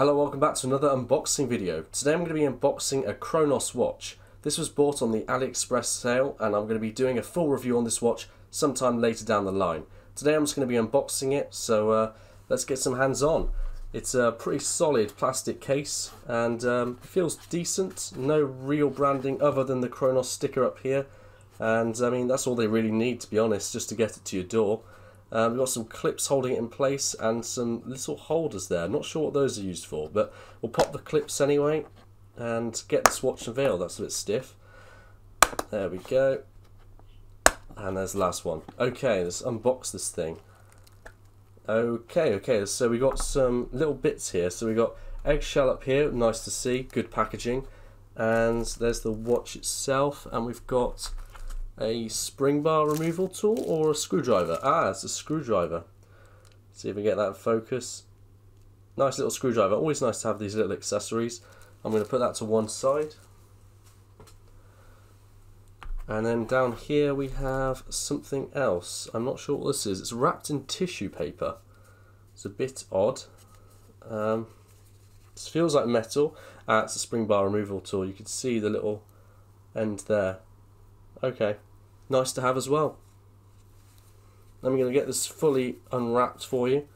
Hello, welcome back to another unboxing video. Today I'm going to be unboxing a Cronos watch. This was bought on the AliExpress sale and I'm going to be doing a full review on this watch sometime later down the line. Today I'm just going to be unboxing it, so uh, let's get some hands on. It's a pretty solid plastic case and um, feels decent. No real branding other than the Cronos sticker up here. And I mean, that's all they really need to be honest, just to get it to your door. Um, we've got some clips holding it in place and some little holders there. Not sure what those are used for, but we'll pop the clips anyway and get this watch unveiled. That's a bit stiff. There we go. And there's the last one. Okay, let's unbox this thing. Okay, okay, so we got some little bits here. So we got eggshell up here, nice to see, good packaging. And there's the watch itself, and we've got a spring bar removal tool or a screwdriver. Ah, it's a screwdriver. See if we get that in focus. Nice little screwdriver. Always nice to have these little accessories. I'm going to put that to one side. And then down here we have something else. I'm not sure what this is. It's wrapped in tissue paper. It's a bit odd. Um, this feels like metal. Ah, it's a spring bar removal tool. You can see the little end there. Okay, nice to have as well. I'm going to get this fully unwrapped for you.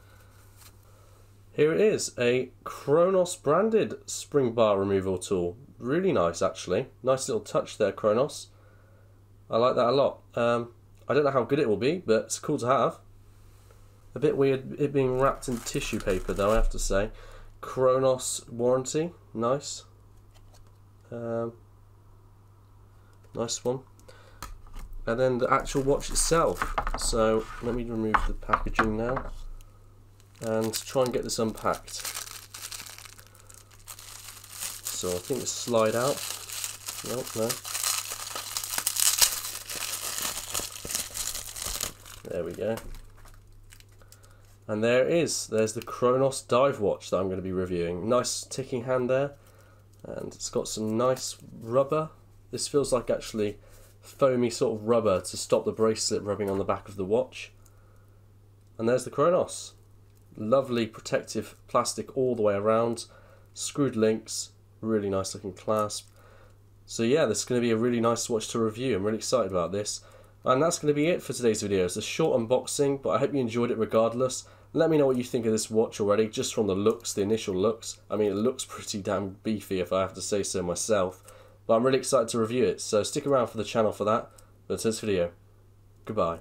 Here it is, a Cronos branded spring bar removal tool. Really nice actually. Nice little touch there, Cronos. I like that a lot. Um, I don't know how good it will be, but it's cool to have. A bit weird it being wrapped in tissue paper though, I have to say. Cronos warranty, nice. Um, nice one. And then the actual watch itself. So let me remove the packaging now and try and get this unpacked. So I think it's slide out. Nope, no. There we go. And there it is. There's the Cronos dive watch that I'm going to be reviewing. Nice ticking hand there. And it's got some nice rubber. This feels like actually foamy sort of rubber to stop the bracelet rubbing on the back of the watch. And there's the Cronos. Lovely protective plastic all the way around. Screwed links. Really nice looking clasp. So yeah, this is going to be a really nice watch to review. I'm really excited about this. And that's going to be it for today's video. It's a short unboxing, but I hope you enjoyed it regardless. Let me know what you think of this watch already, just from the looks, the initial looks. I mean, it looks pretty damn beefy if I have to say so myself. But I'm really excited to review it, so stick around for the channel for that. But that's this video. Goodbye.